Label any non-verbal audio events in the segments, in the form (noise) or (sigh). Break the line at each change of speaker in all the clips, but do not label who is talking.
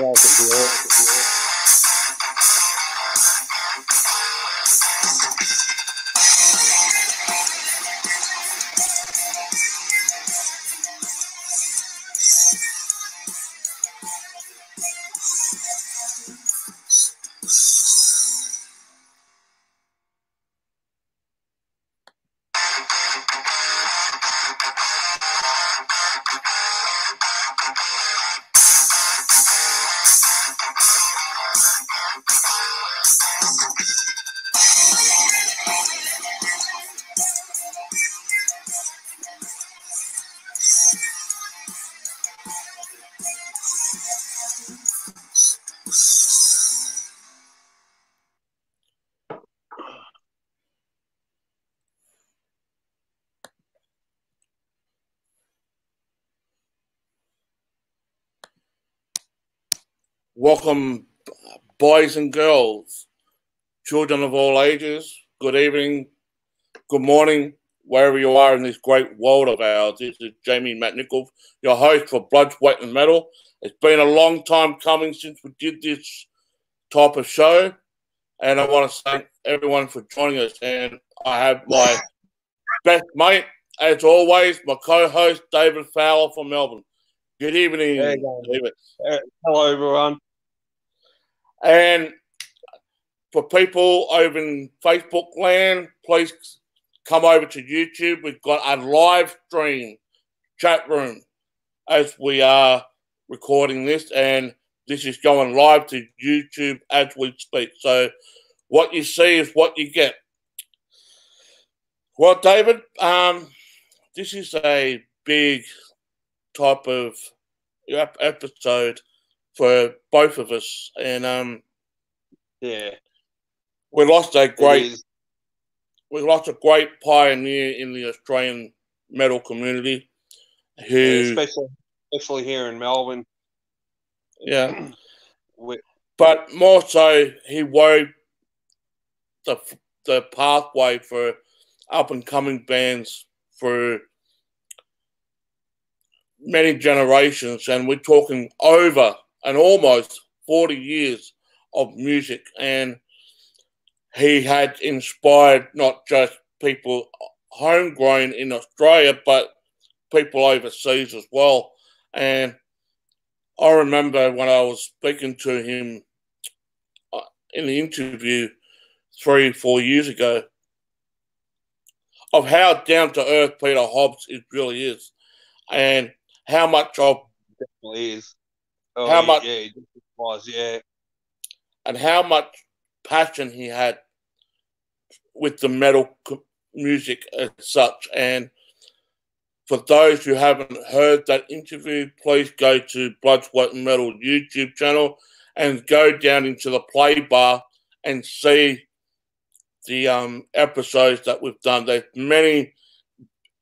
I
Welcome, boys and girls, children of all ages. Good evening, good morning, wherever you are in this great world of ours. This is Jamie McNichol, your host for Blood, Sweat, and Metal. It's been a long time coming since we did this type of show, and I want to thank everyone for joining us. And I have my best mate, as always, my co-host David Fowler from Melbourne. Good evening, David.
Uh, hello, everyone.
And for people over in Facebook land, please come over to YouTube. We've got a live stream chat room as we are recording this, and this is going live to YouTube as we speak. So, what you see is what you get. Well, David, um, this is a big type of episode for both of us. And um,
yeah,
we lost a great, we lost a great pioneer in the Australian metal community, who
yeah, especially especially here in Melbourne.
Yeah, (clears throat) we, but more so, he wove the the pathway for up and coming bands for many generations, and we're talking over and almost 40 years of music. And he had inspired not just people homegrown in Australia, but people overseas as well. And I remember when I was speaking to him uh, in the interview three, four years ago of how down to earth Peter Hobbs it really is, and how much of
definitely is
Oh, how much?
Yeah, was. Yeah,
and how much passion he had with the metal music as such. And for those who haven't heard that interview, please go to Blood, Sweat, and Metal YouTube channel and go down into the play bar and see the um, episodes that we've done. There's many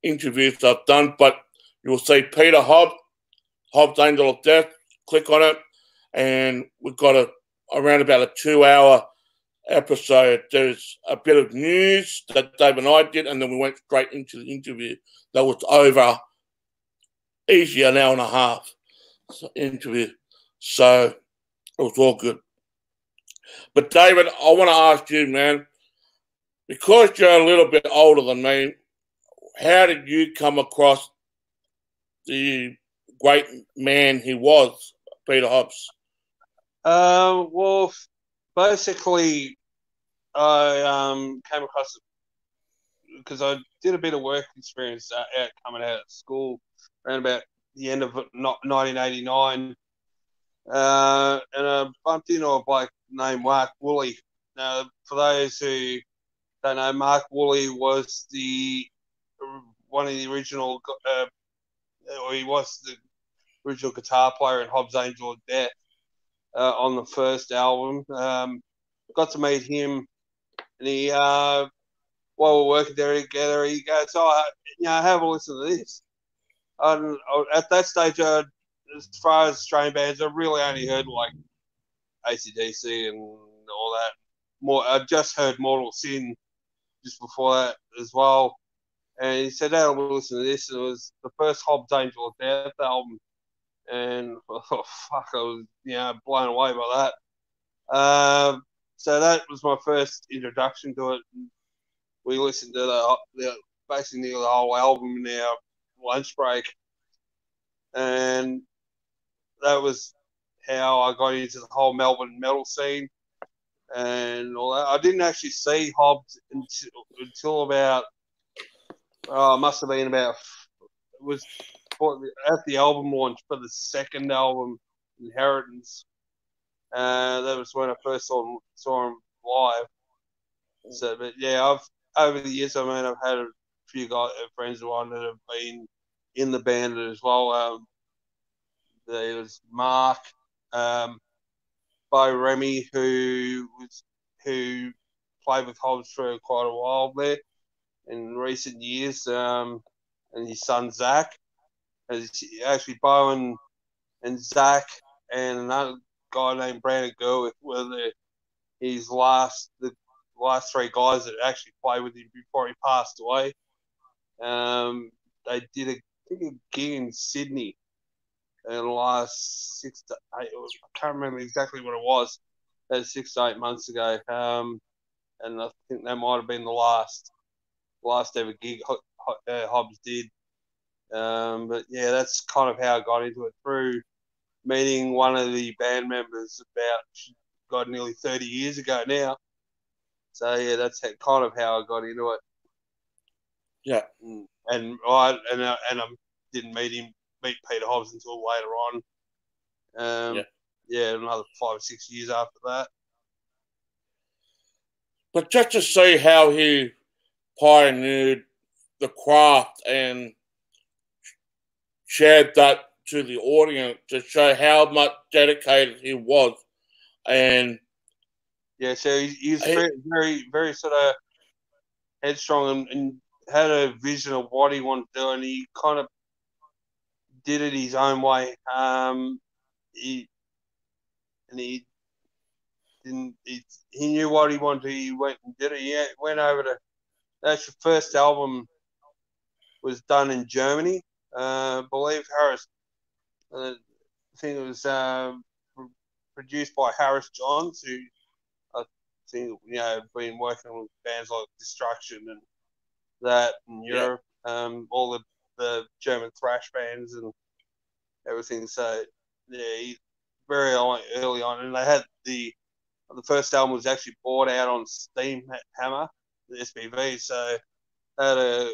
interviews I've done, but you'll see Peter Hobbs, Hobbs Angel of Death, click on it, and we've got a around about a two hour episode. There's a bit of news that Dave and I did, and then we went straight into the interview that was over easy an hour and a half interview. So it was all good. But David, I want to ask you, man, because you're a little bit older than me, how did you come across the great man he was Peter Hobbs?
Uh, well, basically, I um, came across because I did a bit of work experience uh, out coming out of school around about the end of 1989. Uh, and I bumped into a bloke named Mark Woolley. Now, for those who don't know, Mark Woolley was the one of the original, uh, or he was the original guitar player in Hobbs Angel of Death uh, on the first album. Um, got to meet him, and he, uh, while we're working there together, he goes, "Oh, you know, have a listen to this." And at that stage, as far as Australian bands, I really only heard like ACDC and all that. More, I just heard Mortal Sin just before that as well. And he said, "Oh, we'll listen to this." It was the first Hobbs Angel of Death album and (laughs) oh fuck, I was you know blown away by that. Um, so that was my first introduction to it. We listened to the, the basically the whole album in our lunch break, and that was how I got into the whole Melbourne metal scene and all that. I didn't actually see Hobbs until, until about oh, must have been about it was at the album launch for the second album, Inheritance. Uh, that was when I first saw him, saw him live. So, but yeah, I've over the years, I mean, I've had a few guys, uh, friends of mine that have been in the band as well. Um, there was Mark, um, Bo Remy, who was who played with Hobbs for quite a while there in recent years, um, and his son Zach. Actually, Bo and, Zach and another guy named Brandon Gerwith were the, his last the last three guys that actually played with him before he passed away. Um, they did a, a gig in Sydney in the last six to eight. I can't remember exactly what it was. That was six to eight months ago. Um, and I think that might have been the last last ever gig uh, Hobbs did. Um, but yeah, that's kind of how I got into it through meeting one of the band members about God nearly thirty years ago now. So yeah, that's kind of how I got into it.
Yeah,
mm. and I and I, and I didn't meet him meet Peter Hobbs until later on. Um, yeah. yeah, another five or six years after that.
But just to see how he pioneered the craft and shared that to the audience to show how much dedicated he was. And
yeah, so he's very, very, very sort of headstrong and, and, had a vision of what he wanted to do, and he kind of did it his own way. Um, he and he didn't. He, he knew what he wanted. He went and did it. He went over to. That's the first album was done in Germany. Uh, believe Harris. Uh, I think it was um, produced by Harris Johns, who I think you know been working with bands like Destruction and that in Europe. Yeah. Um, all the the German thrash bands and everything. So yeah, very early on, and they had the the first album was actually bought out on Steam Hammer, the SPV. So had a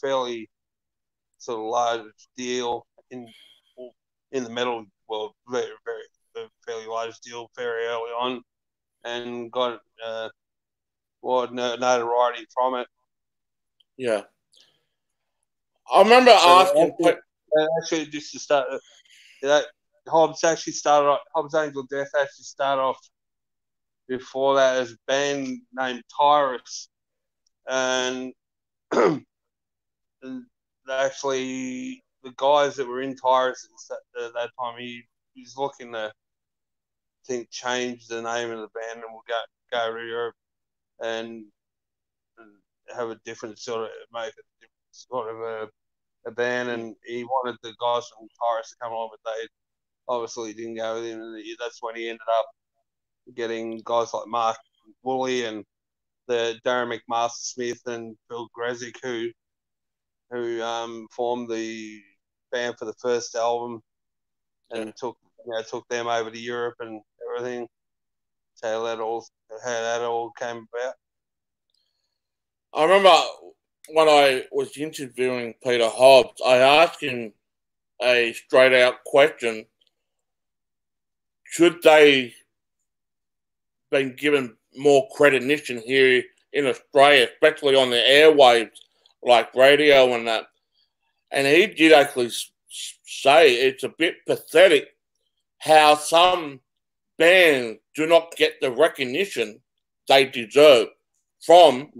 fairly sort of large deal in in the metal world, very very fairly large deal very early on, and got uh, wide notoriety from it.
Yeah. I remember so asking.
Actually, actually, just to start, uh, that Hobbs actually started off, Hobbs Angel Death actually started off before that as a band named Tyrus, and, (clears throat) and actually the guys that were in Tyrus at that, that time, he, was looking to think change the name of the band and we'll go go to Europe and, and have a different sort of make a different sort of a a band, and he wanted the guys from Tyrus to come on, but they obviously didn't go with him, and that's when he ended up getting guys like Mark Woolley and the Darren McMaster Smith and Phil Gresik, who who um, formed the band for the first album, and yeah. took you know, took them over to Europe and everything. So that all how that all came about.
I remember when I was interviewing Peter Hobbs, I asked him a straight out question Should they been given more recognition here in Australia, especially on the airwaves like radio and that? And he did actually say it's a bit pathetic how some bands do not get the recognition they deserve from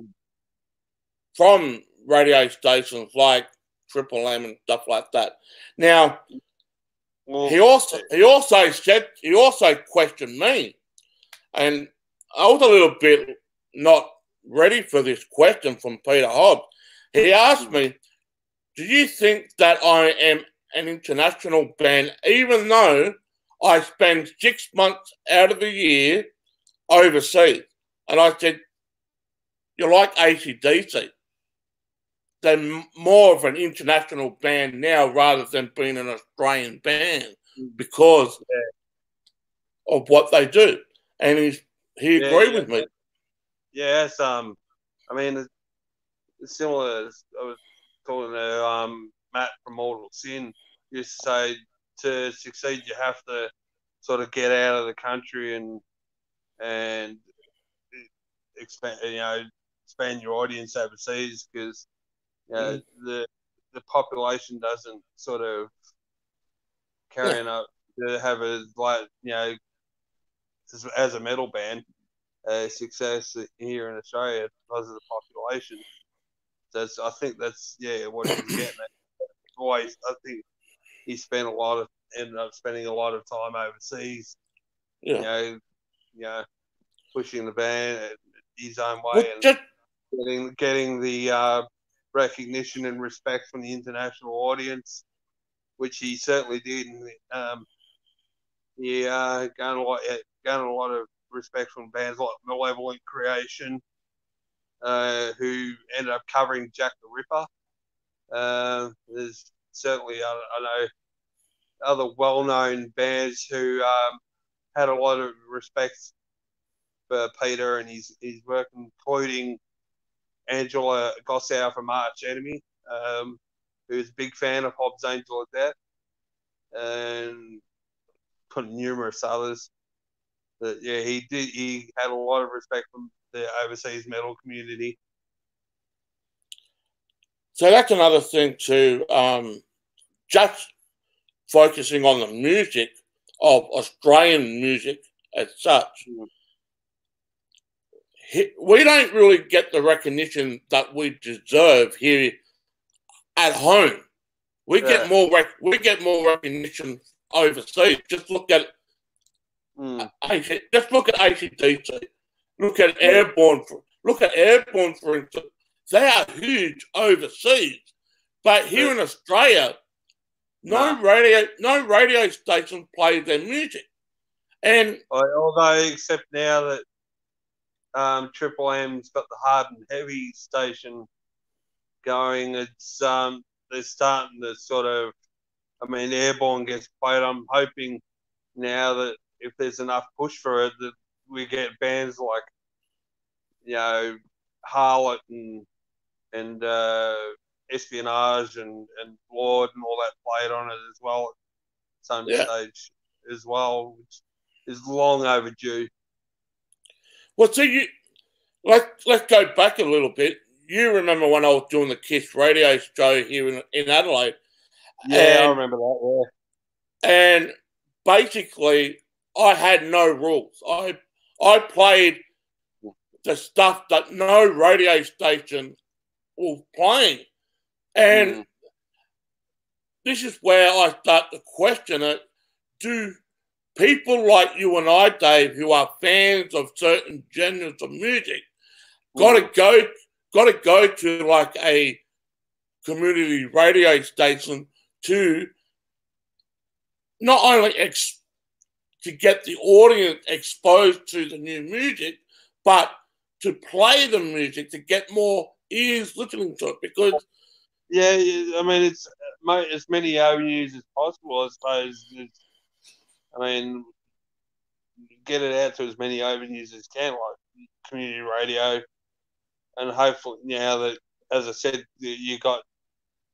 from radio stations like Triple M and stuff like that. Now, well, he also he also said he also questioned me, and I was a little bit not ready for this question from Peter Hobbs. He asked me, "Do you think that I am an international band, even though I spend six months out of the year overseas. And I said, You're like ACDC. They're more of an international band now rather than being an Australian band because yeah. of what they do. And he's, he yeah, agreed yeah. with me.
Yes, um, I mean, similar. I was talking to um, Matt from Mortal Sin. Used to say to succeed, you have to sort of get out of the country and and expand, you know, expand your audience overseas because you know, mm. the the population doesn't sort of carry yeah. up to have a like you know as, as a metal band uh, success here in Australia because of the population. That's I think that's yeah what he's getting at. Always, I think he spent a lot of ended up spending a lot of time overseas. Yeah. You know, you know, pushing the band his own way and just... getting getting the uh, recognition and respect from the international audience, which he certainly did. And, um, he uh, gained a lot gained a lot of respect from bands like Malevolent Creation, uh, who ended up covering Jack the Ripper. Uh, there's certainly I, I know other well-known bands who um, had a lot of respect for Peter and his his work, including Angela Gossow from Arch Enemy, um, who's a big fan of Hobbs Angel of Death, and numerous others. But yeah, he did. He had a lot of respect from the overseas metal community.
So that's another thing too. Um, just focusing on the music of Australian music as such, mm. we don't really get the recognition that we deserve here at home. We yeah. get more rec- we get more recognition overseas. Just look at mm. AC, just look at ACDC. Look at Airborne. For, look at Airborne for instance. They are huge overseas, but here in Australia, no nah. radio, no radio station plays their music. And
although, except now that um, Triple M's got the hard and heavy station going, it's um, they're starting to sort of. I mean, Airborne gets played. I'm hoping now that if there's enough push for it, that we get bands like, you know, Harlot and and uh, espionage and, and Lord and all that played on it as well at some yeah. stage as well, which is long overdue.
Well, so you let's let's go back a little bit. You remember when I was doing the Kiss radio show here in, in Adelaide?
Yeah, and, I remember that.
Yeah. And basically, I had no rules. I I played the stuff that no radio station was playing. And mm. this is where I start to question it. Do people like you and I, Dave, who are fans of certain genres of music, mm. gotta go gotta go to like a community radio station to not only ex- to get the audience exposed to the new music, but to play the music to get more ears listening to it because
yeah, I mean it's as many avenues as possible. I suppose. It's, I mean, get it out to as many avenues as can, like community radio, and hopefully now that, as I said, you got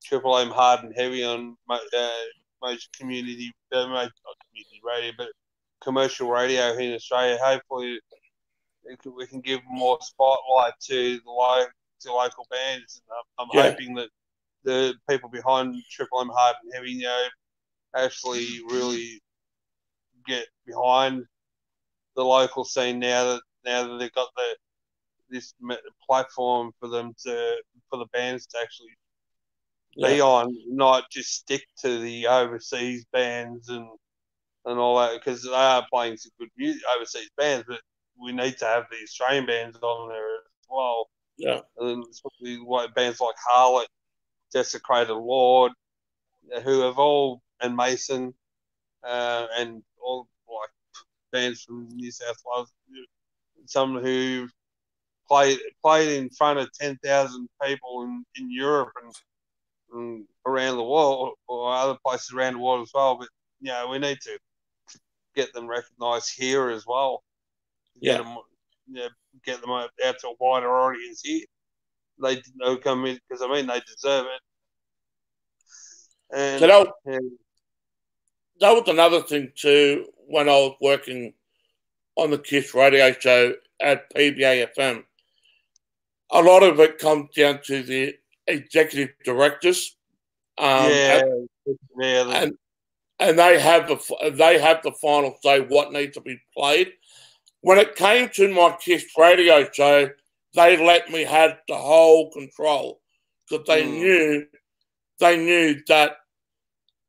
Triple M hard and heavy on uh, most community, uh, community radio, but commercial radio here in Australia. Hopefully, we can give more spotlight to the local to local bands. I'm, I'm yeah. hoping that the people behind Triple M Hard and Heavy, you know, actually really get behind the local scene now that now that they've got the this platform for them to for the bands to actually yeah. be on, not just stick to the overseas bands and and all that because they are playing some good music overseas bands, but we need to have the Australian bands on there as well.
Yeah,
and especially like bands like Harlot Desecrated Lord, who have all and Mason uh, and all like bands from New South Wales, some who played played in front of ten thousand people in, in Europe and, and around the world or other places around the world as well. But you know, we need to get them recognised here as well.
Yeah.
Get them, you know, get them out to a wider audience here. They they come in because I mean they deserve it. And
So that,
yeah,
that was another thing too when I was working on the Kiss radio show at PBA FM. A lot of it comes down to the executive directors. Um,
yeah,
and,
yeah,
and they have the they have the final say what needs to be played. When it came to my Kiss radio show, they let me have the whole control because they
Mm.
knew they knew that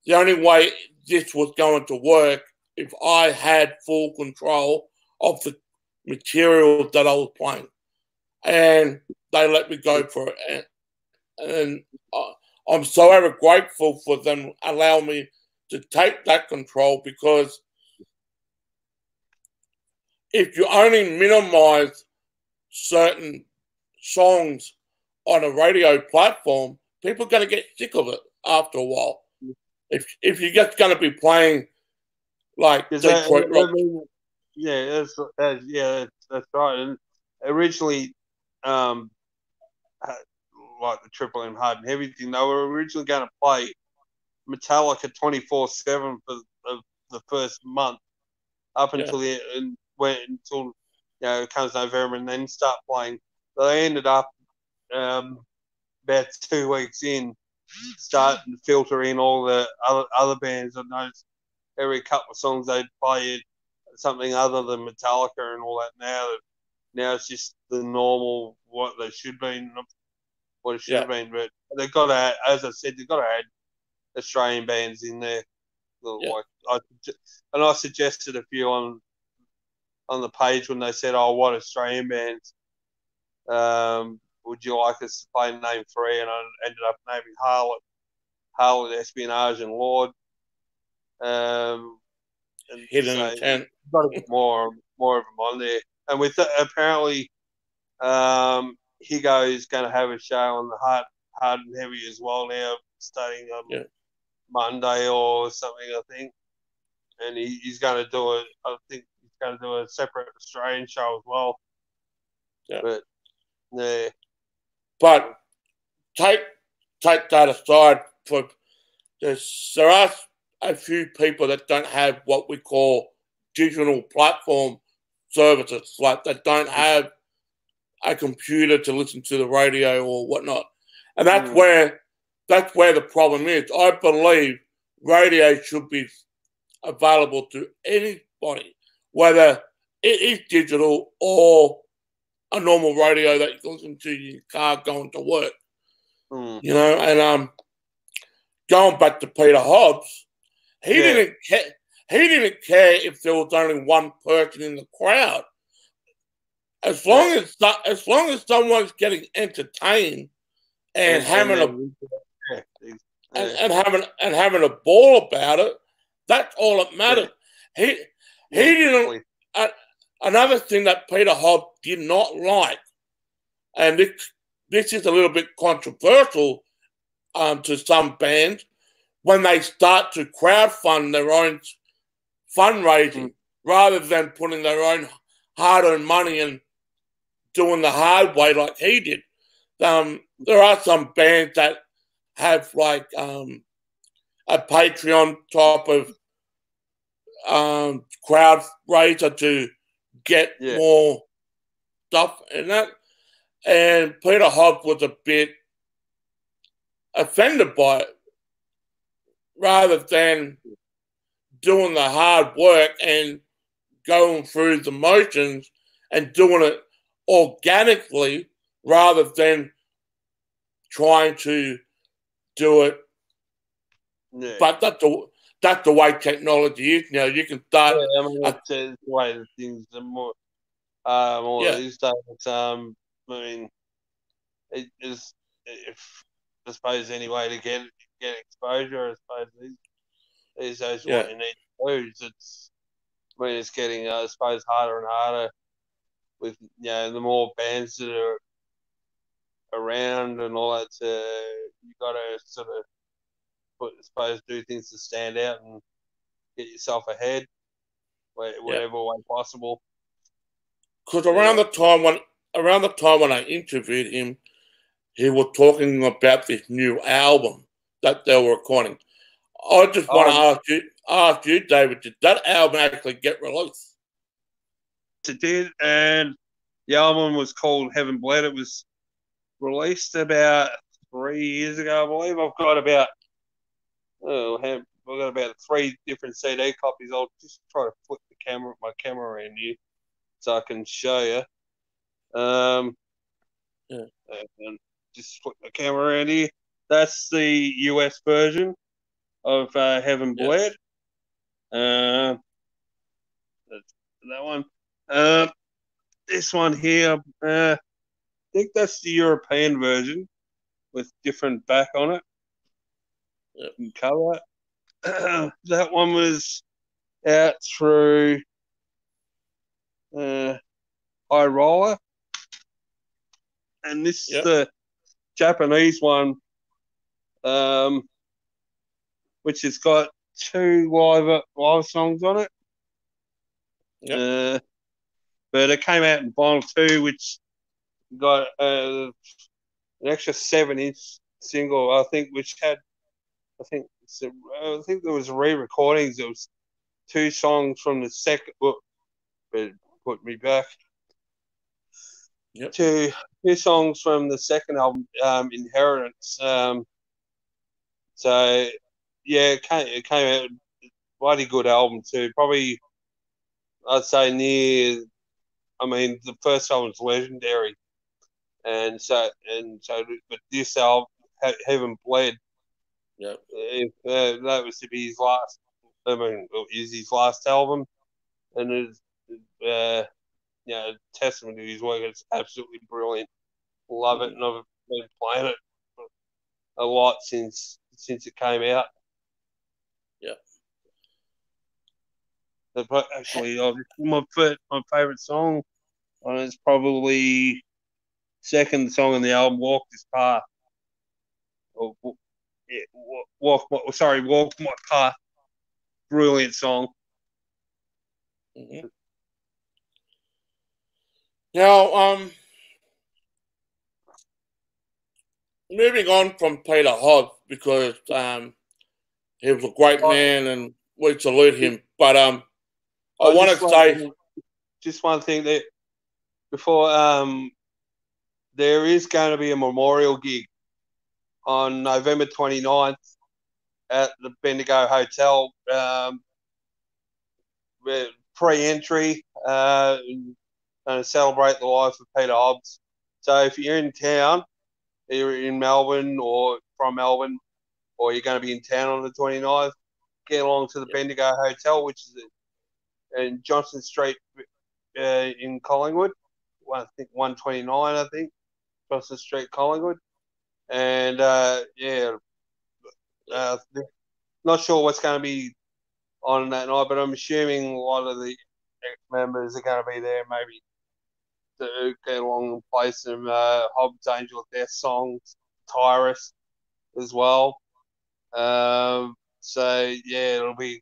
the only way this was going to work if I had full control of the material that I was playing, and they let me go for it. And, and I- I'm so ever grateful for them allowing me to take that control because if you only minimize certain songs on a radio platform, people are going to get sick of it after a while. If if you're just going to be playing like
'Cause that-
Detroit
I
rock,
mean, yeah, that's, that's yeah, that's, that's right. And originally, um, like the Triple M Hard and Heavy thing, they were originally going to play Metallica twenty four seven for the, the first month, up
Yeah.
until the and went until you know it comes November and then start playing. But they ended up um, about two weeks in, starting to filter in all the other other bands. I noticed every couple of songs they'd play something other than Metallica and all that. Now, now it's just the normal what they should be, what it should
Yeah.
have been. But they've got to, as I said, they've got to add Australian bands in there.
Yeah.
Like I, and I suggested a few on on the page when they said, "Oh, what Australian bands um, would you like us to play?" Name three, and I ended up naming Harlot, Harlot, Espionage, and Lord. Um, and
hidden
so-
intent.
got to get more more of them on there. And with apparently, um, Higo is going to have a show on the hard hard and heavy as well now, starting on
Yeah.
Monday or something, I think. And he, he's going to do it. I think he's going to do a separate Australian show as well.
Yeah.
But yeah,
But take take that aside. For there's, there are a few people that don't have what we call digital platform services, like that don't have a computer to listen to the radio or whatnot, and that's
Mm.
where that's where the problem is. I believe radio should be available to anybody, whether it is digital or a normal radio that you listen to in your car going to work.
Mm.
You know, and um, going back to Peter Hobbs, he
Yeah.
didn't care. He didn't care if there was only one person in the crowd. As long as as long as someone's getting entertained and, having a
yeah,
and, and having and having a ball about it, that's all that matters. He he
Yeah,
didn't another thing that Peter Hobbs did not like, and this this is a little bit controversial um, to some bands, when they start to crowdfund their own fundraising rather than putting their own hard-earned money and doing the hard way like he did. Um, there are some bands that have like um, a Patreon type of um, crowd raiser to get
Yeah.
more stuff in that. And Peter Hobbs was a bit offended by it rather than doing the hard work and going through the motions and doing it organically rather than trying to do it
yeah.
but that's the that's the way technology is now. You can start
Yeah, I mean, it's, uh, the way that things are more, uh, more
Yeah.
these days. Um, I mean, it is if I suppose any way to get get exposure. I suppose these these days
Yeah.
what you need to do. It's when it's getting, uh, I suppose, harder and harder with you know the more bands that are around and all that. To, you got to sort of put, I suppose, do things to stand out and get yourself ahead, wha- whatever way possible.
because around the time when around the time when I interviewed him, he was talking about this new album that they were recording. I just want to
Oh.
ask you, ask you, David, did that album actually get released?
It did, and the album was called Heaven Bled. It was released about three years ago, I believe. I've got about oh, have- I've got about three different CD copies. I'll just try to flip the camera, my camera around you, so I can show you. Um,
Yeah.
and just flip the camera around here. That's the US version of uh, Heaven
Yeah.
Bled. Uh, that one. Uh, this one here, uh, think that's the European version with different back on it
Yep.
and cover. (clears throat) that one was out through uh, High Roller, and this
Yep.
is the Japanese one, um, which has got two live live songs on it.
Yep.
Uh, but it came out in vinyl too, which got uh, an extra seven inch single, I think, which had, I think, I think there was re-recordings. There was two songs from the second book, but put me back.
Yep.
Two two songs from the second album, um, Inheritance. Um, so yeah, it came, it came out bloody good album too. Probably I'd say near. I mean, the first album's legendary, and so and so. But this album, He- Heaven Bled,
Yeah.
if uh, that was to be his last, I mean, is his last album, and it's uh, you know, testament to his work. It's absolutely brilliant. Love it, and I've been playing it a lot since since it came out.
Yeah.
Actually, my my favorite song on it's probably second song on the album, "Walk This Path." Or, yeah, wa- walk, walk, sorry, "Walk My Path." Brilliant song.
Mhm. Now, um, moving on from Peter Hobbs because um, he was a great
Oh.
man and we salute him. But um, I
Oh,
want to say,
just one thing that before um, there is going to be a memorial gig on November 29th at the Bendigo Hotel. Um, pre-entry uh, and celebrate the life of Peter Hobbs. So if you're in town, either in Melbourne or from Melbourne, or you're going to be in town on the 29th, get along to the Bendigo Hotel, which is in Johnston Street uh, in Collingwood. I think 129, I think, Johnston Street, Collingwood. And uh, yeah, uh, not sure what's going to be on that night, but I'm assuming a lot of the members are going to be there, maybe to get along and play some uh, Hobbs Angel Death songs, Tyrus as well. Um, so yeah, it'll be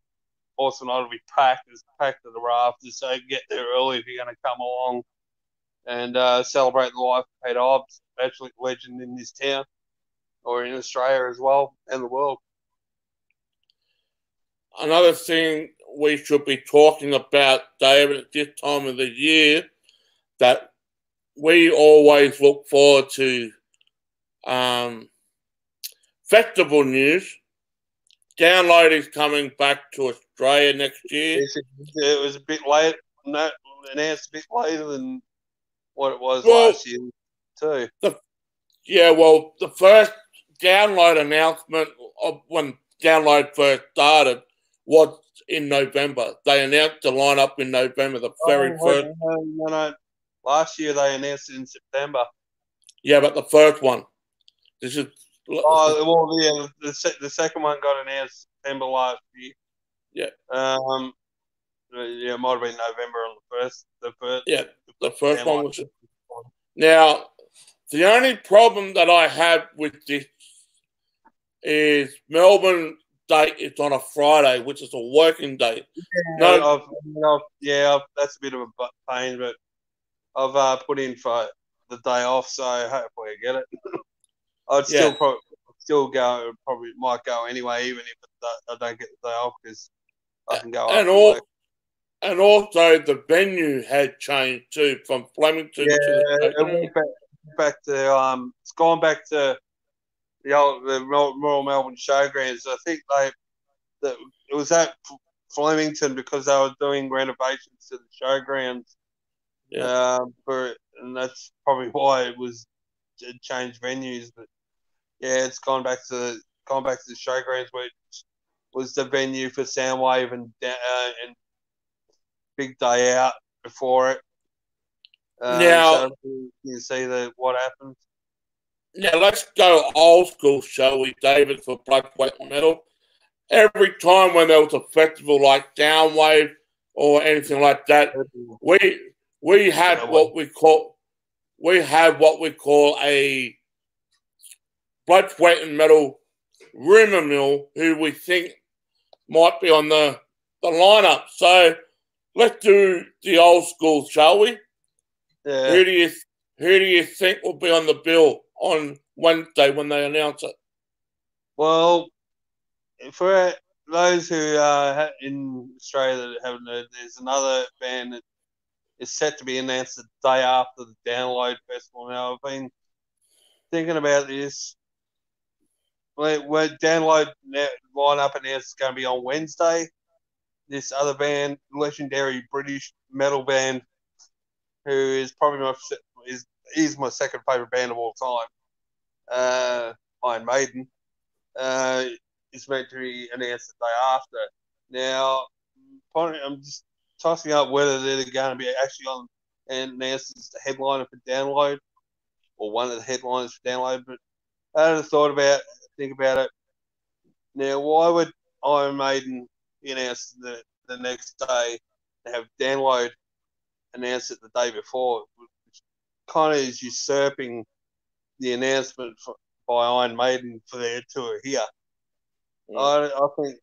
awesome. It'll be packed, it's packed to the rafters. So get there early if you're going to come along and uh, celebrate the life of Peter Hobbs, absolute legend in this town or in Australia as well and the world.
another thing we should be talking about, David, at this time of the year, that we always look forward to um, festival news. Download is coming back to Australia next year.
It was a bit late, no, announced a bit later than what it was
Well-
last year, too.
Yeah, well, the first download announcement of when download first started was in November. They announced the lineup in November, the very
Oh,
first.
No, no, no. Last year they announced it in September.
Yeah, but the first one. This is
Oh well, yeah. The the second one got announced September last year.
Yeah.
Um. Yeah, it might have been November on the first. The first.
Yeah, the first one was. Now, the only problem that I have with this is Melbourne date is on a Friday, which is a working day.
Yeah, no, I've, I've, yeah, I've, that's a bit of a pain, but I've uh, put in for the day off, so hopefully I get it. I'd still yeah. probably still go, probably might go anyway, even if I don't get the day off because I can go.
And all, and also the venue had changed too from Flemington
yeah,
to
the it went back, back to um, it's gone back to the old the Royal Melbourne Showgrounds. I think they that it was at Flemington because they were doing renovations to the showgrounds. Yeah. Um, for and that's probably why it was it changed venues. But yeah, it's gone back to gone back to the showgrounds, which was the venue for Soundwave and uh, and Big Day Out before it.
Um, now so
you see the what happens.
Now let's go old school, shall we, David, for Blood Sweat Metal. Every time when there was a festival like Downwave or anything like that, we we had what we call we had what we call a blood, sweat, and metal rumor mill who we think might be on the, the lineup. So let's do the old school, shall we?
Yeah.
Who do you who do you think will be on the bill on Wednesday when they announce it?
Well, for those who are in Australia that haven't heard, there's another band that is set to be announced the day after the Download Festival. Now, I've been thinking about this. When Download lineup announced is going to be on Wednesday. This other band, legendary British metal band, who is probably my is is my second favorite band of all time, uh, Iron Maiden, uh, is meant to be announced the day after. Now, I'm just tossing up whether they're going to be actually on and announced as the headliner for download or one of the headliners for download. But I had thought about think about it. Now, why would Iron Maiden announce the, the next day and have download announced it the day before? Which kind of is usurping the announcement for, by Iron Maiden for their tour here. Mm. I, I think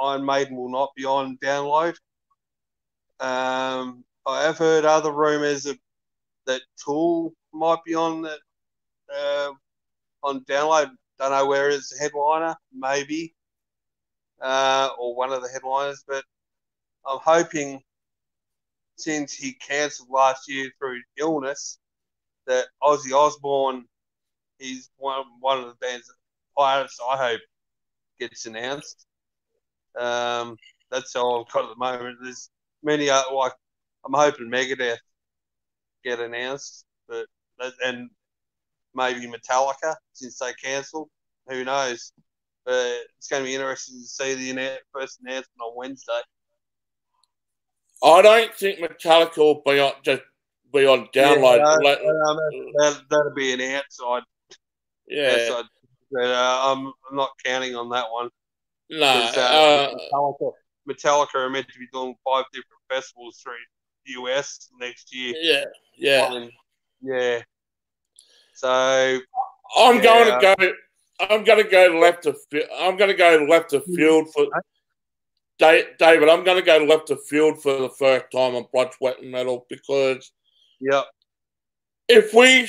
Iron Maiden will not be on download. Um, I have heard other rumours of, that Tool might be on that uh, on download. Don't know where is the headliner, maybe, uh, or one of the headliners. But I'm hoping, since he cancelled last year through illness, that Ozzy Osbourne is one one of the bands artists I hope gets announced. Um, that's all I've got at the moment. There's many uh, like I'm hoping Megadeth get announced, but and maybe Metallica since they cancelled. Who knows? But it's going to be interesting to see the first announcement on Wednesday.
I don't think Metallica will be on just be on download.
Yeah, no, that, that'll be an outside.
Yeah, outside,
but, uh, I'm, I'm not counting on that one.
No, uh, uh,
Metallica, Metallica are meant to be doing five different festivals through the US next year.
Yeah, yeah,
yeah. So
I'm yeah. going to go. I'm going to go left of. I'm going to go left of field for David. I'm going to go left of field for the first time on Blood, Sweat, and Metal because.
Yeah.
If we,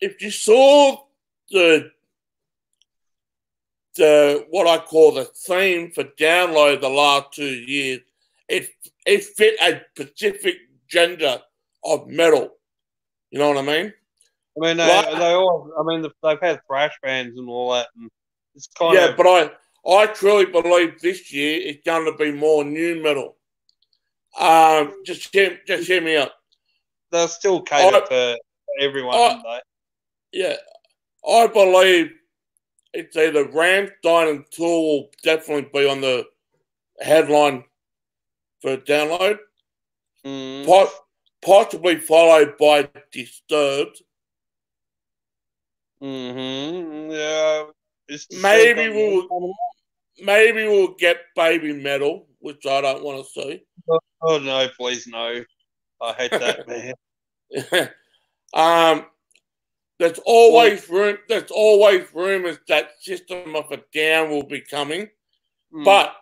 if you saw the the what I call the theme for download the last two years. It it fit a specific gender of metal. You know what I mean?
I mean, they, like, they all. I mean, they've had thrash bands and all that, and it's kind
yeah.
Of,
but I I truly believe this year it's going to be more nu metal. Um, just hear, just hear me out.
They'll still cater for everyone, I,
Yeah, I believe it's either Rammstein and Tool will definitely be on the headline for download.
Mm.
possibly followed by Disturbed.
Mm-hmm. Yeah.
Maybe we'll maybe we'll get Babymetal, which I don't want to see.
Oh, no, please no. I hate that (laughs) man.
um there's always room there's always rumors that System of a Down will be coming. Mm. But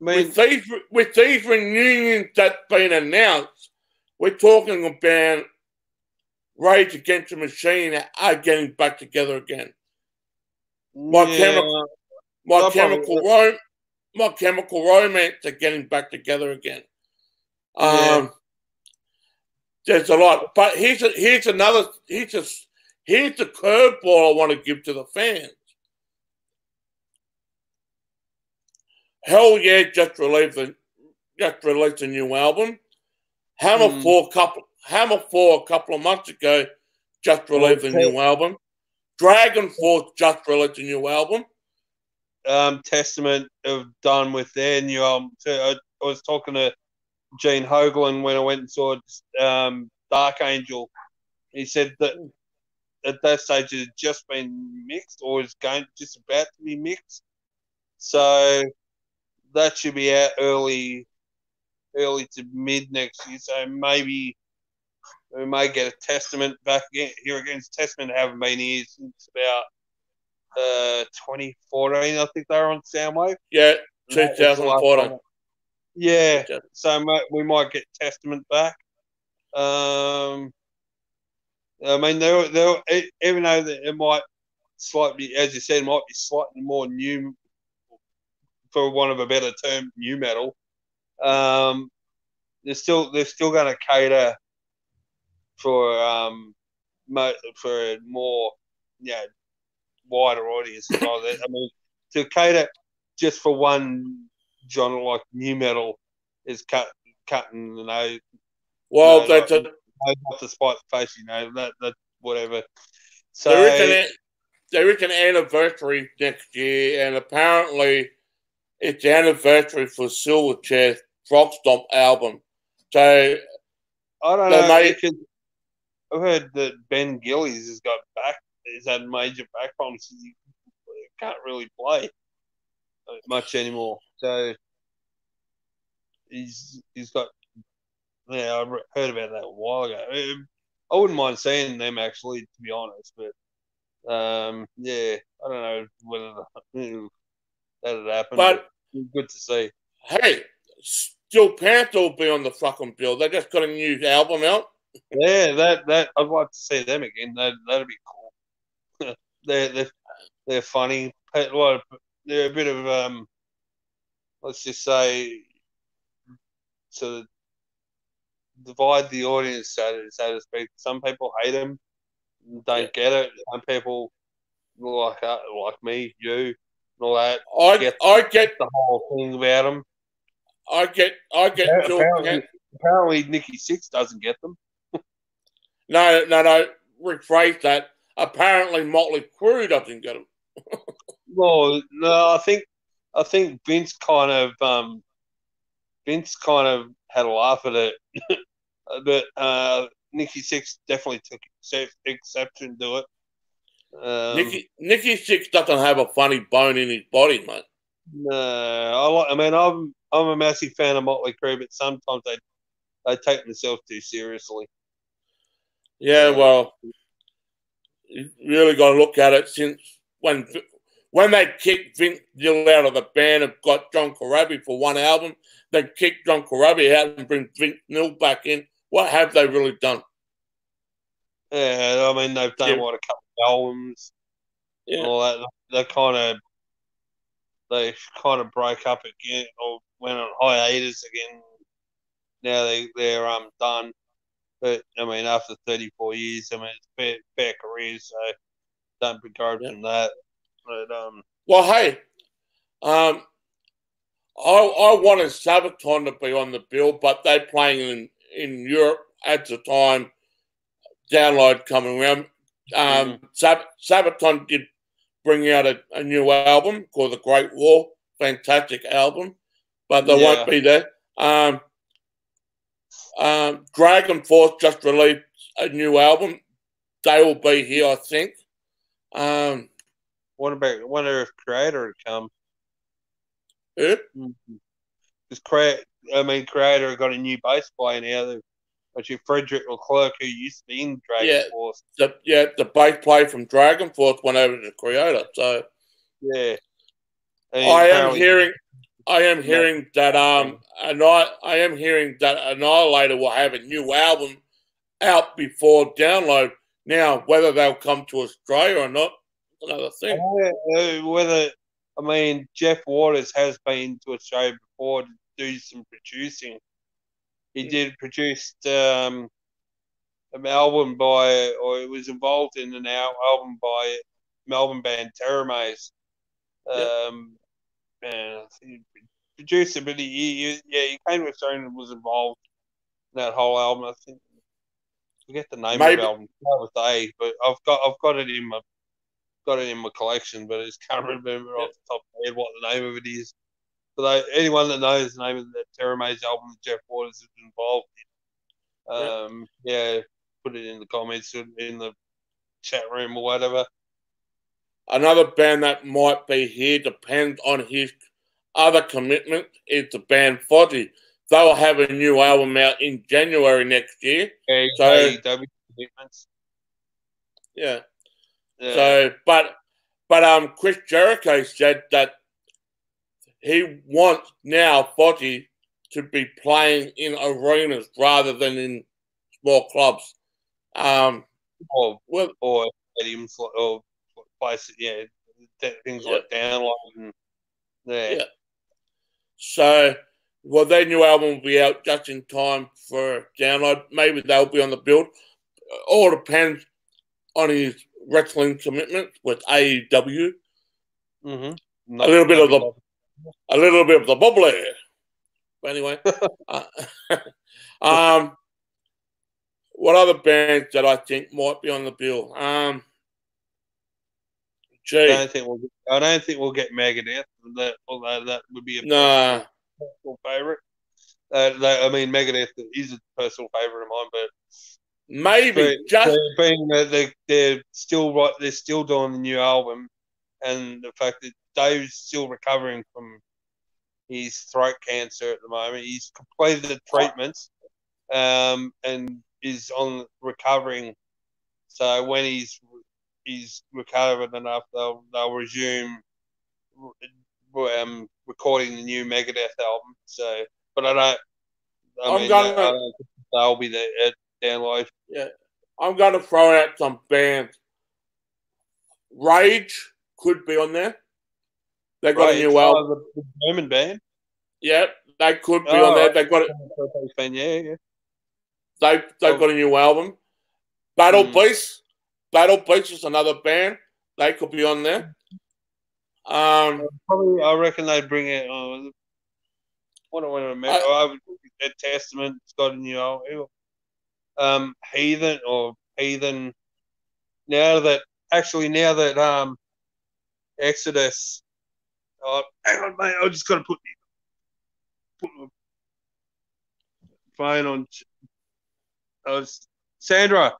I mean, with these with these reunions that's been announced, we're talking about Rage Against the Machine are getting back together again. My yeah. chemical, my chemical rom- my chemical romance are getting back together again. Um, yeah. there's a lot, but here's a, here's another here's a, here's the curveball I want to give to the fans. Hell yeah, just released a, just released a new album. Hammer mm. for couple Hammer for a couple of months ago just released okay. a new album. Dragon Force just released a new album.
Um, Testament have done with their new album. I, I was talking to Gene Hoglan when I went and saw um, Dark Angel. He said that at that stage it had just been mixed or is going just about to be mixed. So that should be out early, early to mid next year. So maybe we may get a Testament back again, here against Testament. Haven't been here since about uh, 2014. I think they were on Soundwave.
Yeah, 2014.
Yeah, so we might get Testament back. Um, I mean, they they even though it might slightly, as you said, might be slightly more new for want of a better term, nu metal. Um, they're still they're still going to cater for um mo- for a more yeah wider audience. (laughs) I mean, to cater just for one genre like nu metal is cut cutting you know.
Well, you know, that's
not, a, not to spite the face, you know that that whatever.
So there is, an, there is an anniversary next year, and apparently it's the anniversary for Silverchair's Frogstomp album. So
I don't know. Made, I've heard that Ben Gillies has got back. He's had major back problems. He can't really play much anymore. So he's he's got. Yeah, I heard about that a while ago. I wouldn't mind seeing them actually, to be honest. But um, yeah, I don't know whether that'd happen.
But
good to see.
Hey, Steel Panther will be on the fucking bill. They just got a new album out.
Yeah, that that I'd like to see them again. That that'd be cool. (laughs) they're they're they're funny. They're a bit of um, let's just say, to divide the audience, so to, so to speak. Some people hate them, don't yeah. get it. Some people like uh, like me, you, and all that.
I get, I get
the whole thing about them.
I get I get
apparently, apparently Nikki Sixx doesn't get them.
No, no, no. Rephrase that. Apparently Motley Crue doesn't get them.
well, no, I think I think Vince kind of um, Vince kind of had a laugh at it, (laughs) but uh, Nikki Sixx definitely took exception to it.
Um, Nikki Nikki Sixx doesn't have a funny bone in his body, mate.
No, I like. I mean, I'm I'm a massive fan of Motley Crue, but sometimes they they take themselves too seriously.
Yeah, well, you really got to look at it since when when they kicked Vince Gill out of the band and got John Corabi for one album, they kicked John Corabi out and bring Vince Neil back in. What have they really done?
Yeah, I mean they've done yeah. what a couple of albums, yeah. all that. They kind of they kind of broke up again or went on hiatus again. Now they they're um done. But I mean, after 34 years, I mean, it's fair, fair career, so don't begrudge yeah. them that. But um,
well, hey, um, I I wanted Sabaton to be on the bill, but they're playing in in Europe at the time. Download coming around. Um, Sab- Sabaton did bring out a, a, new album called The Great War. Fantastic album, but they yeah. won't be there. Um, um, Dragon Force just released a new album, they will be here, I think. Um,
what about wonder if Kreator come?
Who?
Because create, I mean, Kreator got a new bass player now. Actually, Frédéric Leclercq, who used to be in Dragon
Yeah.
Force.
The, yeah, the bass player from Dragon Force went over to Kreator. So
Yeah. And
I am hearing, I am hearing that um, Anni- I am hearing that Annihilator will have a new album out before download. Now, whether they'll come to Australia or not, another thing.
Uh, whether I mean Jeff Waters has been to Australia before to do some producing. He
Yeah.
did produce um, an album by, or he was involved in an al- album by Melbourne band Terror Maze.
Yeah.
Um, he produced it, but he, he yeah he came to Australia and was involved in that whole album. I think I forget the name
Maybe-
of the album. That was A, but I've got I've got it in my got it in my collection, but I just can't remember off the top of my head what the name of it is. But I, anyone that knows the name of that Terror Maze album that Jeff Waters is involved in,
Yeah.
um, yeah. put it in the comments in the chat room or whatever.
Another band that might be here depends on his other commitment is the band Fozzy. They'll have a new album out in January next year.
Yeah,
So-
commitments.
Yeah.
Yeah.
So, but but um, Chris Jericho said that he wants now Fozzy to be playing in arenas rather than in small clubs. Um,
or
well,
or stadiums or places, yeah, th- things like download and yeah.
Yeah. so well, their new album will be out just in time for download. Maybe they'll be on the build. All depends on his wrestling commitment with AEW.
Mm-hmm.
A little bit of the a little bit of the bubbly. But anyway, (laughs) uh, (laughs) um, what other bands that I think might be on the bill? Um,
I don't think we'll. Get, I don't think we'll get Megadeth. That although that would be a
nah,
personal favorite. Uh, that, I mean, Megadeth is a personal favorite of mine, but
maybe
but-
just
being that they they're still right, they're still doing the new album, and the fact that Dave's still recovering from his throat cancer at the moment. He's completed the treatments, um, and is on recovering. So when he's he's recovered enough, they'll they'll resume um, recording the new Megadeth album. So, but I don't. I
I'm
mean,
gonna-
I don't think they'll be there at download.
I'm going to throw out some bands. Rage could be on there. They got
Right,
a new album.
oh, the, German band.
Yeah, they could be
Oh,
on there. They got
Fan, yeah, yeah.
they they
Oh.
got a new album. Battle
Hmm.
Beast, Battle Beast is another band. They could be on there. Um,
Probably, I reckon they'd bring it. Uh, what I want to remember, I, would that Testament's got a new album. Um, Heathen or Heathen. Now that actually, now that um, Exodus. Oh, hang on, mate. I just got to put, put my phone on. I was Sandra.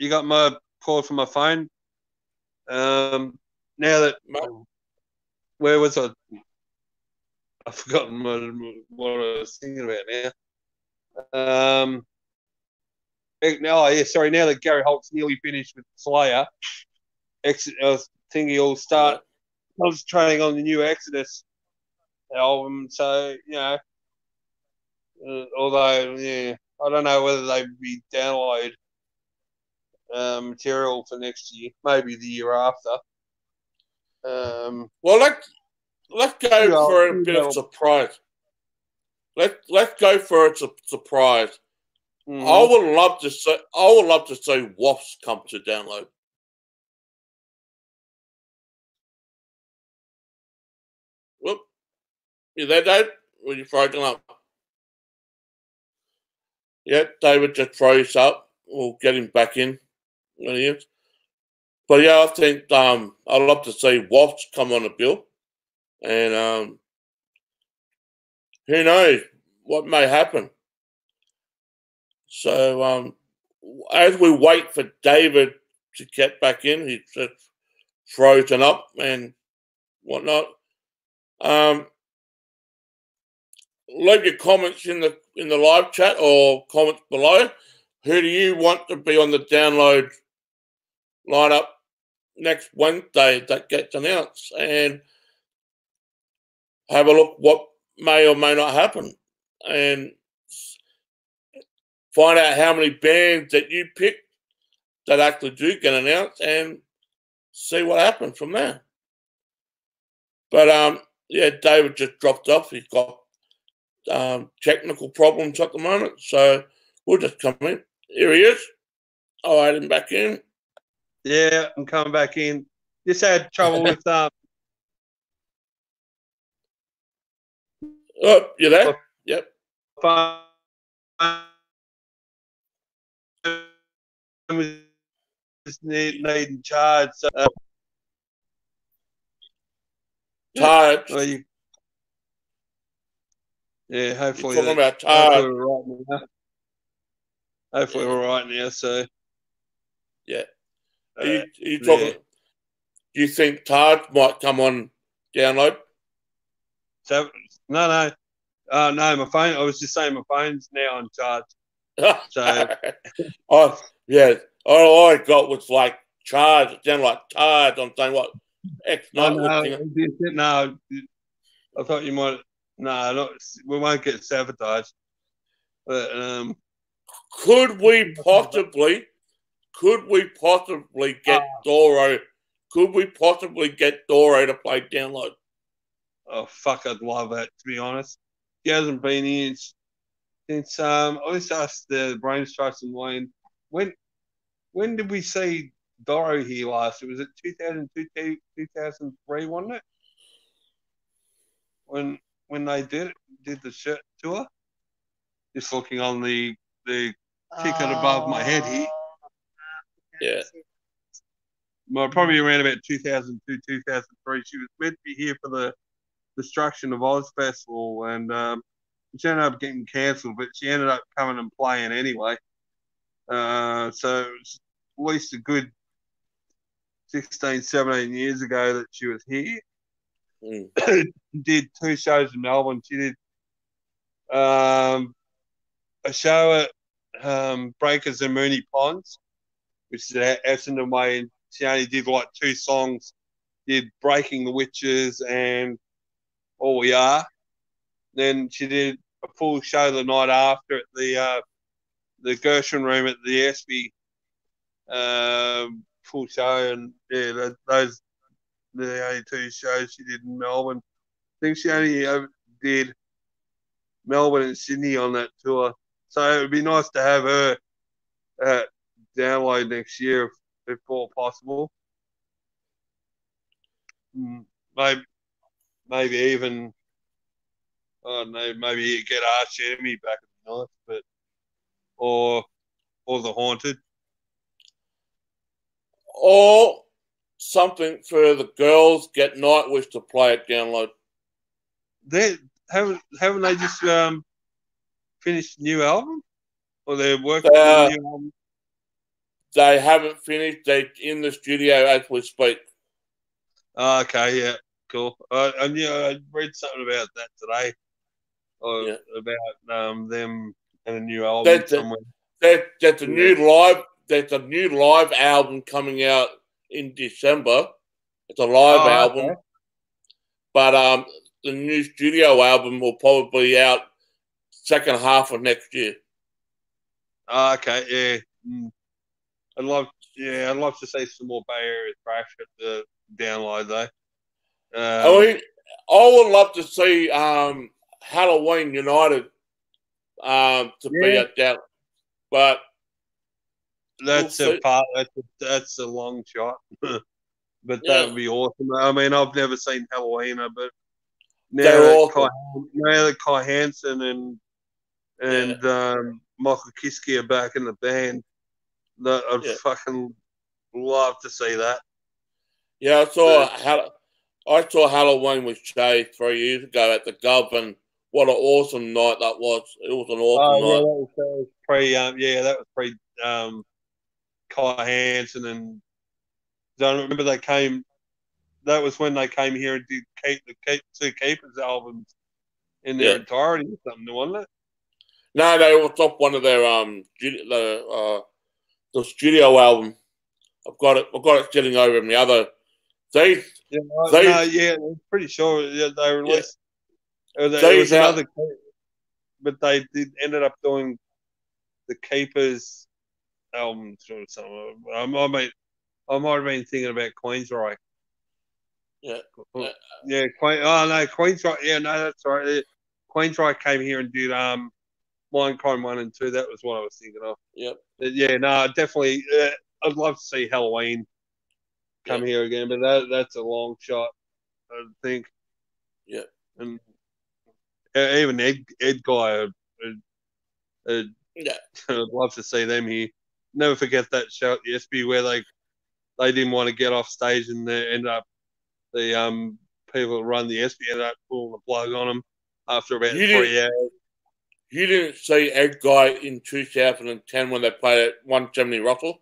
You got my call from my phone. Um, now that where was I? I've forgotten what, what I was thinking about now. Um, no, yeah, sorry. Now that Gary Holt's nearly finished with Slayer, Ex- I was thinking he'll start concentrating on the new Exodus album. So you know, uh, although yeah, I don't know whether they'd be download uh, material for next year, maybe the year after. Um,
well, let's let's go
Yeah,
for a bit
know.
of surprise. Let let's go for a su- surprise.
mhm.
I would love to see. I would love to see Wasps come to download. Whoop. You there, Dave? Were you frozen up? Yeah, David just froze up. We'll get him back in But yeah, I think um, I'd love to see Wasps come on the bill. And um, who knows what may happen. So um, as we wait for David to get back in, he's just frozen up and whatnot. Um, leave your comments in the in the live chat or comments below. Who do you want to be on the download lineup next Wednesday that gets announced? And have a look what may or may not happen, and find out how many bands that you pick that actually do get announced, and see what happens from there. But um, yeah, David just dropped off. He's got um, technical problems at the moment, so we'll just come in. Here he is. I'll add him back in.
Yeah, I'm coming back in. Just had trouble with (laughs) um.
Oh, you there? Yep.
I'm Just need, needing charge. So, uh,
Tired.
well, you, yeah, hopefully.
You're talking about tired.
hopefully we're right now. Hopefully we're right now. So.
Yeah. Are you, are you talking?
yeah.
Do you think Taj might come on download?
So no, no, uh, no. My phone. I was just saying my phone's now on charge. (laughs) So-
oh yeah, all I got was like charge. It sounded like charge. I'm saying what X
No, no, no. I thought you might. No, not. We won't get sabotaged. But um,
Could we possibly? Could we possibly get
Uh.
Doro? Could we possibly get Doro to play download?
oh fuck, I'd love that. To be honest, he hasn't been in since. since um, I always asked the brains trust and Wayne when. When did we see Doro here last? It was at 2002, 2003, wasn't it? When when they did did the shirt tour. Just looking on the the ticket above my head here.
Yeah.
well, probably around about 2002, 2003. She was meant to be here for the Destruction of Oz Festival, and um, she ended up getting cancelled, but she ended up coming and playing anyway. Uh, so it was at least a good 16, 17 years ago that she was here.
Mm. (coughs)
did two shows in Melbourne. She did um, a show at um, Breakers and Moonee Ponds, which is at Way. And she only did like two songs. Did Breaking the Witches and All We Are. Then she did a full show the night after at the uh, the Gershwin Room at the Espy. Um, full show and yeah, that, those the only two shows she did in Melbourne. I think she only did Melbourne and Sydney on that tour. So it would be nice to have her uh, download next year if, if all possible. Mm, Maybe, maybe even, I don't know, maybe you get Arch Enemy back would be nice, but or or the Haunted.
Or something for the girls get Nightwish to play it download.
They haven't haven't they just um finished a new album, or they're working
Uh,
on a new album?
They haven't finished. They're in the studio as we speak.
Oh, okay, yeah, cool. Uh, I knew I read something about that today, or
Yeah.
about um them and a new album
That's
somewhere.
There, there's a new live. There's a new live album coming out in December. It's a live
Oh, okay.
album, but um, the new studio album will probably be out second half of next year.
Oh, okay, yeah. Mm. I'd love, yeah, I'd love to see some more Bay Area thrash at the download though.
I
Um,
mean, I would love to see um, Helloween United um, to be
Yeah.
at that, but
that's
we'll
a
see.
part. That's a, that's a long shot, (laughs) but that
Yeah.
would be awesome. I mean, I've never seen Halloweener, but now
They're
that,
awesome.
Kai, now that Kai Hansen and and um, Michael Kiske are back in the band, that I'd
Yeah.
fucking love to see that.
yeah, I saw Hall- I saw Helloween with Shay three years ago at the Gov, and what an awesome night that was. It was an awesome
Oh, yeah,
night.
that was, that was pre. Um, yeah, that was pre. Um, Kai Hansen and I don't remember they came. That was when they came here and did keep the keep two keepers albums in their
Yeah.
entirety or something, wasn't it?
No, they was off one of their um the uh the studio album. I've got it. I've got it sitting over in the other. They
Yeah,
They-
no, yeah, I'm pretty sure yeah, they released. It was, it
They-
was another, but they did ended up doing the keepers album or something. I, might, I might have been thinking about Queensryche.
Yeah.
yeah, Queen. Oh no, Queensryche. Yeah, no, that's right. Yeah. Queensryche came here and did um, Mindcrime one and two. That was what I was thinking of.
Yep.
But yeah, no, definitely. Uh, I'd love to see Helloween come here again, but that that's a long shot. I think.
Yeah.
And uh, even Ed Edguy, uh, uh,
Yeah. (laughs)
I'd love to see them here. Never forget that show at the Espy where they they didn't want to get off stage and they ended up the um people who run the Espy ended up pulling the plug on them after about
You
three hours.
You didn't see Edguy in 2010 when they played at 170 Russell.